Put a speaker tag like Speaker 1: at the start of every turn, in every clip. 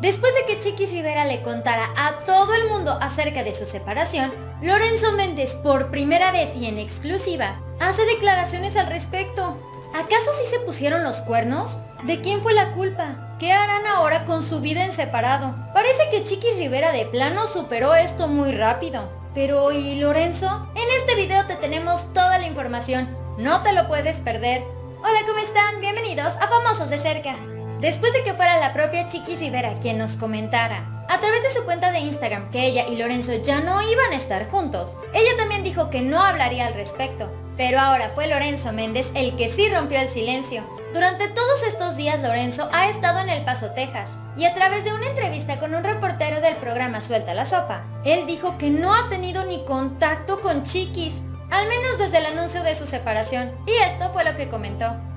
Speaker 1: Después de que Chiquis Rivera le contara a todo el mundo acerca de su separación, Lorenzo Méndez por primera vez y en exclusiva hace declaraciones al respecto. ¿Acaso sí se pusieron los cuernos? ¿De quién fue la culpa? ¿Qué harán ahora con su vida en separado? Parece que Chiquis Rivera de plano superó esto muy rápido. Pero ¿y Lorenzo? En este video te tenemos toda la información. No te lo puedes perder. Hola, ¿cómo están? Bienvenidos a Famosos de Cerca. Después de que fuera la propia Chiquis Rivera quien nos comentara a través de su cuenta de Instagram que ella y Lorenzo ya no iban a estar juntos, ella también dijo que no hablaría al respecto, pero ahora fue Lorenzo Méndez el que sí rompió el silencio. Durante todos estos días Lorenzo ha estado en El Paso, Texas, y a través de una entrevista con un reportero del programa Suelta la Sopa, él dijo que no ha tenido ni contacto con Chiquis, al menos desde el anuncio de su separación, y esto fue lo que comentó.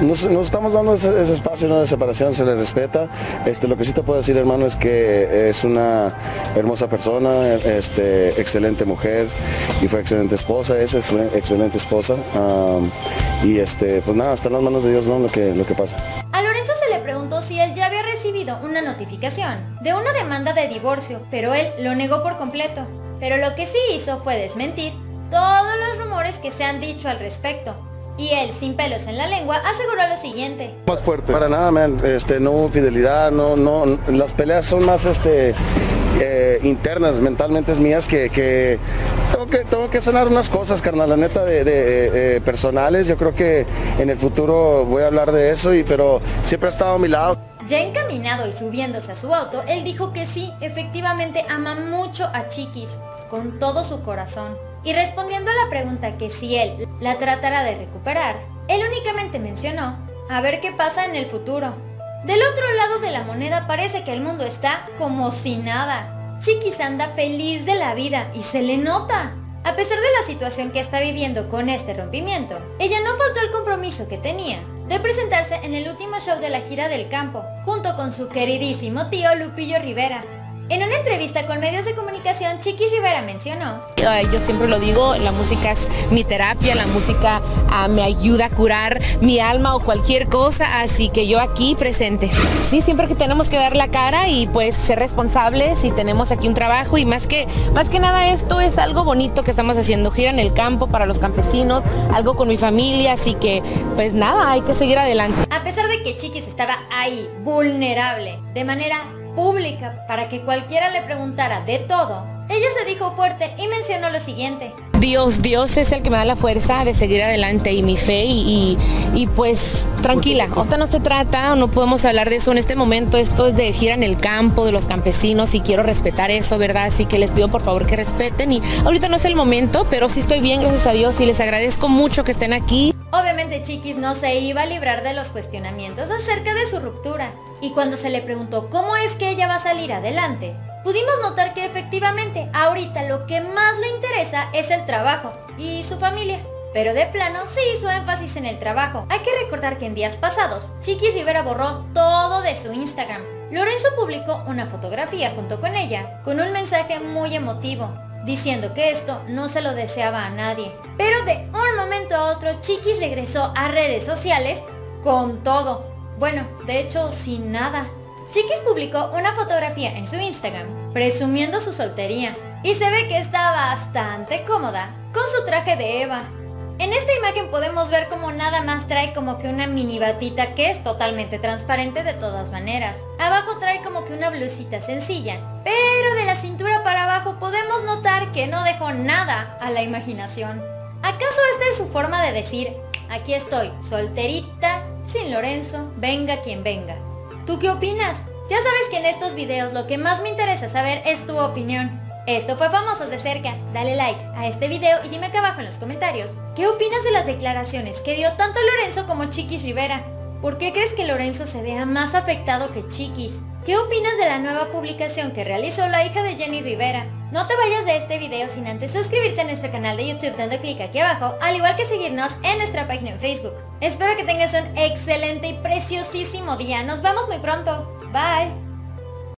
Speaker 2: Nos, estamos dando ese, espacio de separación, se le respeta. Este, lo que sí te puedo decir, hermano, es que es una hermosa persona, este, excelente mujer y fue excelente esposa, es excelente esposa. y este, pues nada, está en las manos de Dios ¿no? lo, que, lo que pasa.
Speaker 1: A Lorenzo se le preguntó si él ya había recibido una notificación de una demanda de divorcio, pero él lo negó por completo. Pero lo que sí hizo fue desmentir todos los rumores que se han dicho al respecto. Y él, sin pelos en la lengua, aseguró lo siguiente.
Speaker 2: Más fuerte. Para nada, man. Este, no fidelidad, no, no. Las peleas son más, este, eh, internas, mentalmente mías, que, que, tengo que tengo que sanar unas cosas, carnal, la neta, de, de eh, personales. Yo creo que en el futuro voy a hablar de eso, y, pero siempre ha estado a mi lado.
Speaker 1: Ya encaminado y subiéndose a su auto, él dijo que sí, efectivamente ama mucho a Chiquis, con todo su corazón. Y respondiendo a la pregunta que si él la tratará de recuperar, él únicamente mencionó, a ver qué pasa en el futuro. Del otro lado de la moneda parece que el mundo está como si nada. Chiquis anda feliz de la vida y se le nota. A pesar de la situación que está viviendo con este rompimiento, ella no faltó el compromiso que tenía de presentarse en el último show de la gira del campo, junto con su queridísimo tío Lupillo Rivera, en una entrevista con medios de comunicación, Chiqui Rivera mencionó.
Speaker 3: Yo siempre lo digo, la música es mi terapia, la música ah, me ayuda a curar mi alma o cualquier cosa, así que yo aquí presente. Sí, siempre que tenemos que dar la cara y pues ser responsables y tenemos aquí un trabajo y más que, más que nada esto es algo bonito que estamos haciendo, gira en el campo para los campesinos, algo con mi familia, así que pues nada, hay que seguir adelante.
Speaker 1: A pesar de que Chiquis estaba ahí, vulnerable, de manera pública para que cualquiera le preguntara de todo, ella se dijo fuerte y mencionó lo siguiente.
Speaker 3: Dios, Dios es el que me da la fuerza de seguir adelante y mi fe y, pues tranquila, ahorita no se trata, no podemos hablar de eso en este momento, esto es de gira en el campo de los campesinos y quiero respetar eso, ¿verdad? Así que les pido por favor que respeten y ahorita no es el momento, pero sí estoy bien, gracias a Dios y les agradezco mucho que estén aquí.
Speaker 1: Obviamente Chiquis no se iba a librar de los cuestionamientos acerca de su ruptura y cuando se le preguntó cómo es que ella va a salir adelante, pudimos notar que efectivamente ahorita lo que más le interesa es el trabajo y su familia. Pero de plano sí hizo énfasis en el trabajo. Hay que recordar que en días pasados, Chiquis Rivera borró todo de su Instagram. Lorenzo publicó una fotografía junto con ella, con un mensaje muy emotivo, diciendo que esto no se lo deseaba a nadie. Pero de un momento a otro, Chiquis regresó a redes sociales con todo. Bueno, de hecho, sin nada. Chiquis publicó una fotografía en su Instagram, presumiendo su soltería, y se ve que está bastante cómoda con su traje de Eva. En esta imagen podemos ver como nada más trae como que una mini batita que es totalmente transparente de todas maneras. Abajo trae como que una blusita sencilla, pero cintura para abajo podemos notar que no dejó nada a la imaginación. ¿Acaso esta es su forma de decir, aquí estoy, solterita, sin Lorenzo, venga quien venga? ¿Tú qué opinas? Ya sabes que en estos videos lo que más me interesa saber es tu opinión. Esto fue Famosos de Cerca. Dale like a este video y dime acá abajo en los comentarios. ¿Qué opinas de las declaraciones que dio tanto Lorenzo como Chiquis Rivera? ¿Por qué crees que Lorenzo se vea más afectado que Chiquis? ¿Qué opinas de la nueva publicación que realizó la hija de Jenny Rivera? No te vayas de este video sin antes suscribirte a nuestro canal de YouTube dando clic aquí abajo, al igual que seguirnos en nuestra página en Facebook. Espero que tengas un excelente y preciosísimo día. Nos vemos muy pronto. Bye.